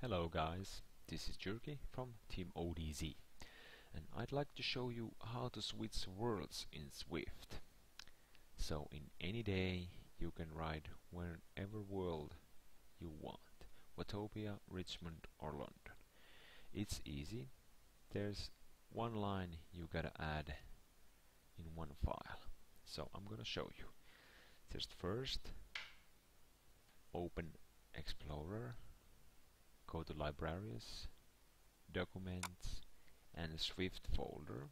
Hello guys, this is Jyrki from Team ODZ and I'd like to show you how to switch worlds in Zwift. So in any day you can ride wherever world you want, Watopia, Richmond or London. It's easy, there's one line you gotta add in one file. So I'm gonna show you. Just first open Explorer go to Libraries, Documents and Zwift folder.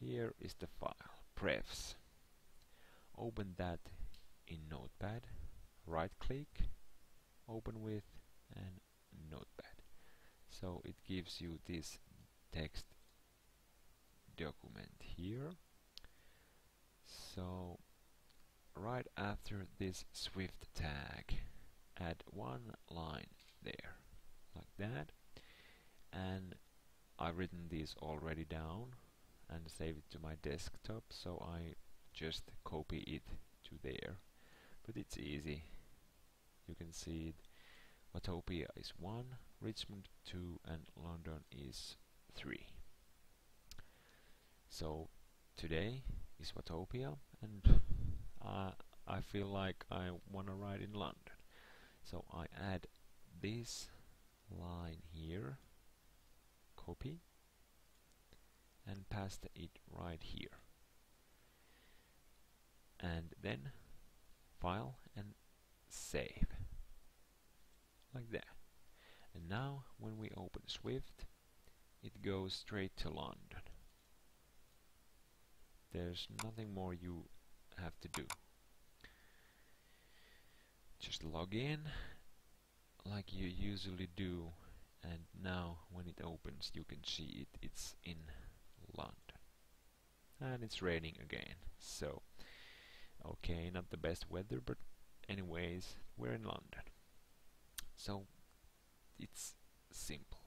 Here is the file, prefs. Open that in Notepad, right click, open with and Notepad. So it gives you this text document here. So right after this Zwift tag, add one line there like that. And I've written these already down and save it to my desktop so I just copy it to there. But it's easy. You can see it. Watopia is 1 Richmond 2 and London is 3 so today is Watopia and uh, I feel like I wanna ride in London so I add this line here copy and paste it right here. And then file and save. Like that. And now when we open Zwift it goes straight to London. There's nothing more you have to do just log in like you usually do and now when it opens you can see it it's in London. And it's raining again so okay not the best weather but anyways we're in London. So it's simple.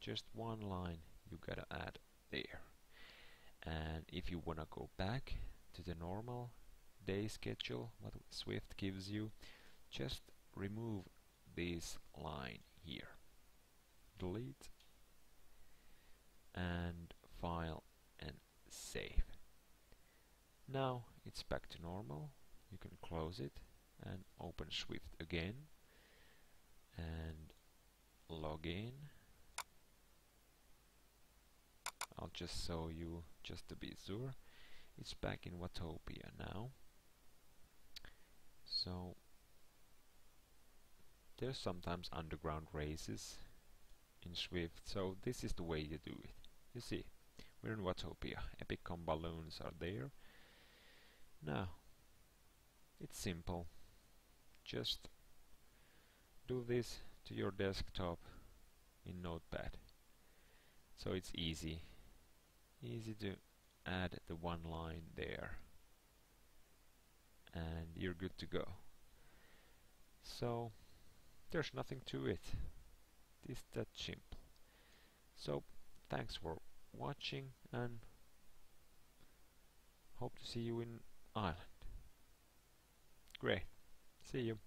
Just one line you gotta add there. And if you wanna go back to the normal day schedule what Zwift gives you. Just remove this line here. Delete. And file and save. Now it's back to normal. You can close it and open Zwift again. And log in. I'll just show you just to be sure. It's back in Watopia now so there's sometimes underground races in Zwift, so this is the way you do it. You see, we're in Watopia. Epic KOM balloons are there. Now, it's simple. Just do this to your desktop in Notepad. So it's easy. Easy to add the one line there. And you're good to go. So, there's nothing to it. It's that simple. So thanks for watching and hope to see you in Ireland. Great. See you.